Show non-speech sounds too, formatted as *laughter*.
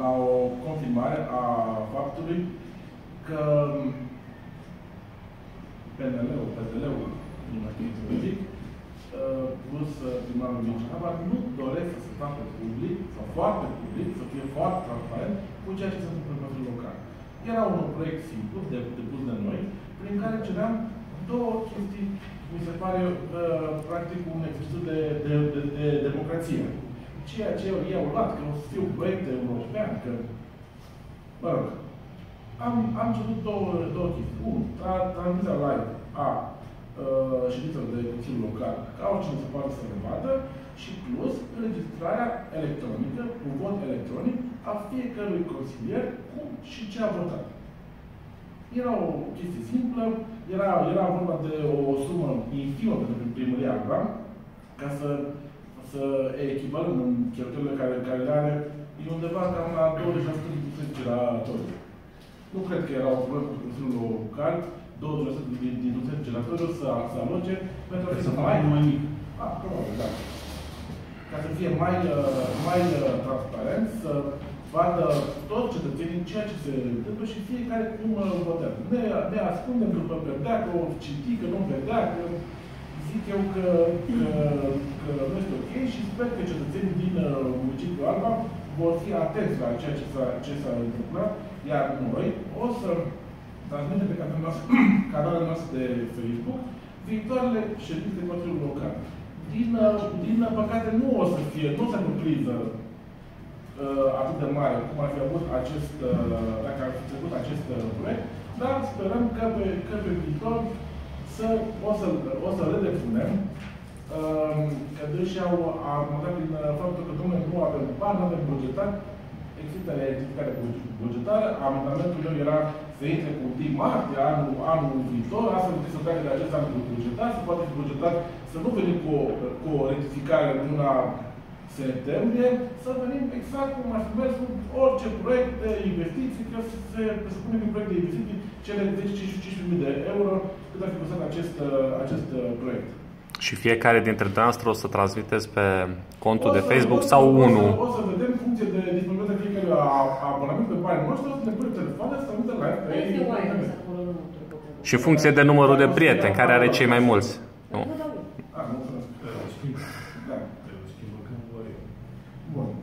la o confirmare a faptului că PNL-ul, PDL-ul, nu mai știu să zic, uh, plus uh, primarul Micinava, nu doresc să se facă public, sau foarte public, să fie foarte transparent cu ceea ce se întâmplă în Consiliul Local. Era un proiect simplu, de, depus de noi, prin care ceream două chestii, mi se pare, uh, practic, un exercițiu de, de, de, de democrație. Ceea ce eu au luat, că o să fiu proiect european, că, mă rog, am, am cerut două, două chestii. Unu, transmiterea live a uh, ședințelor de Consiliul Local, ca oricine se poate să le vadă, și plus înregistrarea electronică, cu vot electronic, a fiecărui consilier cum și ce a votat. Era o chestie simplă, era, era vorba de o sumă infimă pentru primăria Alba, ca să, să echivalăm în cheltuielile care, care le are, e undeva cam la 20% din bugetul generatorului. Nu cred că era o problemă cu Consiliul Local, 20% din, din bugetul generatorului să, să aloce pentru a fi mai, mai mic. A, probabil, da. Ca să fie mai, uh, mai uh, transparent, să vadă toți cetățenii ceea ce se întâmplă și fiecare cum uh, votează. Ne, ne ascundem după vedea, că o citi, că nu vedea, că zic eu că, că, că nu este ok și sper că cetățenii din uh, municipiul Alba vor fi atenți la ceea ce s-a, ce s-a întâmplat, iar noi o să transmitem pe canalul nostru, *clears throat* canalul nostru de Facebook viitoarele ședințe de Consiliul Local. Din, uh, din păcate nu o să fie, nu o să surpriză uh, atât de mare cum ar fi avut acest, uh, dacă ar fi trecut acest uh, proiect, dar sperăm că pe, că pe viitor să, o, să, o să le depunem. Uh, că deși au argumentat prin uh, faptul că, domnule, nu avem bani, nu avem bugetar, există rectificare bugetară, amendamentul meu era să intre cu 1 martie anul, anul viitor, astfel încât să treacă de acest an bugetar, să poate fi bugetar, să nu venim cu o, cu o rectificare în luna septembrie, să venim exact cum ar fi mers cu orice proiect de investiții, că se presupune că proiect de investiții, cele 10-15.000 de euro, cât ar fi costat acest, acest proiect. Și fiecare dintre noastre o să transmiteți pe contul o de Facebook sau o unul? O să vedem în funcție de disponibilitatea fiecare abonament pe banii noștri, o să ne punem telefoane, să uite live pe Este ei. wireless acolo, nu Și în funcție de numărul de prieteni, care are cei mai mulți. Nu? Nu, one.